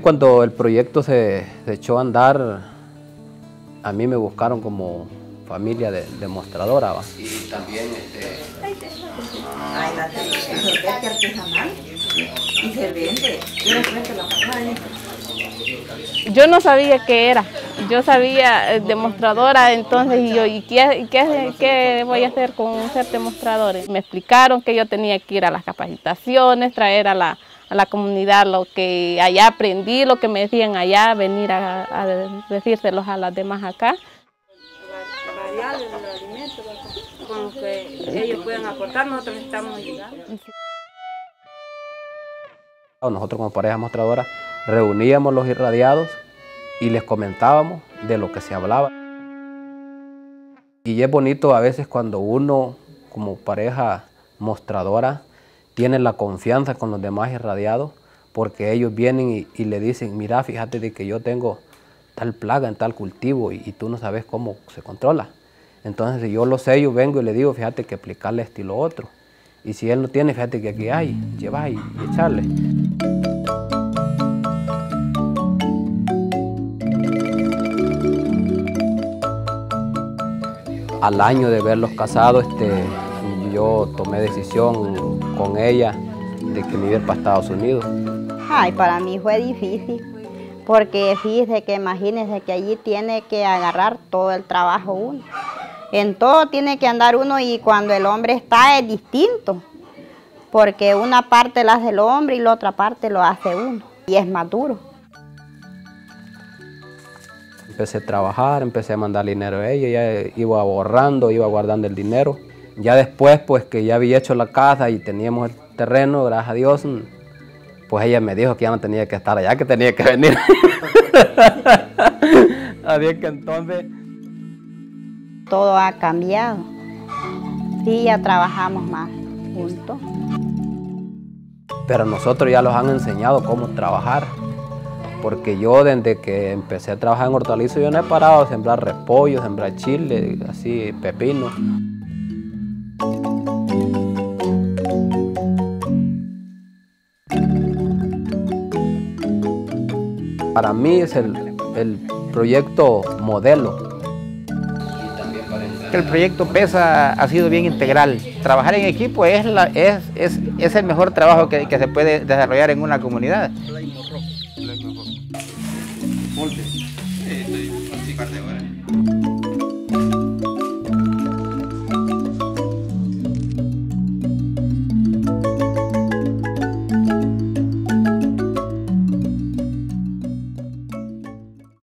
Cuando el proyecto se, echó a andar, a mí me buscaron como familia de, demostradora. Y también este... Yo no sabía qué era, yo sabía eh, demostradora, entonces y yo, ¿y qué, qué, voy a hacer con ser demostrador? Me explicaron que yo tenía que ir a las capacitaciones, traer a la, a la comunidad lo que allá aprendí, lo que me decían allá, venir a, decírselos a las demás acá. Variar el alimento, con que ellos puedan aportar, nosotros necesitamos ayudar. Nosotros como pareja mostradora reuníamos los irradiados y les comentábamos de lo que se hablaba. Y es bonito a veces cuando uno como pareja mostradora tienen la confianza con los demás irradiados porque ellos vienen y, le dicen, mira, fíjate de que yo tengo tal plaga en tal cultivo y, tú no sabes cómo se controla. Entonces si yo lo sé, yo vengo y le digo, fíjate que aplicarle esto y lo otro. Y si él no tiene, fíjate que aquí hay, lleva y, y echarle. Al año de verlos casados, este, yo tomé decisión con ella de que me iba para Estados Unidos. Ay, para mí fue difícil, porque fíjese que imagínese que allí tiene que agarrar todo el trabajo uno. En todo tiene que andar uno y cuando el hombre está es distinto, porque una parte la hace el hombre y la otra parte lo hace uno, y es más duro. Empecé a trabajar, empecé a mandar dinero a ella, ella iba ahorrando, iba guardando el dinero. Ya después, pues que ya había hecho la casa y teníamos el terreno, gracias a Dios, pues ella me dijo que ya no tenía que estar allá, que tenía que venir. Así que entonces... Todo ha cambiado. Sí, ya trabajamos más juntos. Pero nosotros ya los han enseñado cómo trabajar. Porque yo desde que empecé a trabajar en hortalizas yo no he parado de sembrar repollo, sembrar chile, así, pepino. Para mí es el, proyecto modelo. El proyecto PESA ha sido bien integral. Trabajar en equipo es, es, el mejor trabajo que, se puede desarrollar en una comunidad. Black mejor. Volte. Sí, estoy